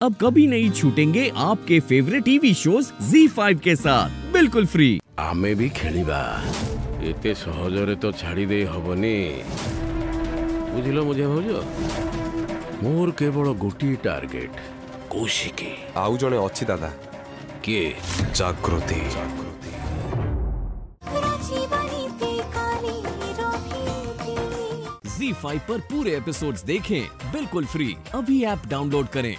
अब कभी नहीं छूटेंगे आपके फेवरेट टीवी शोज़ Z5 के साथ। बिल्कुल फ्री आमे भी खेलिबा। एते सहजरे तो छाड़ी दे हबनी। बुझिलो मुझे भौज? मोर केवल गोटी टार्गेट कौशिकी। आउ जने अछि दादा। के जागृति। जागृति। Z5 पर पूरे एपिसोड्स देखें। बिल्कुल फ्री अभी ऐप डाउनलोड करें।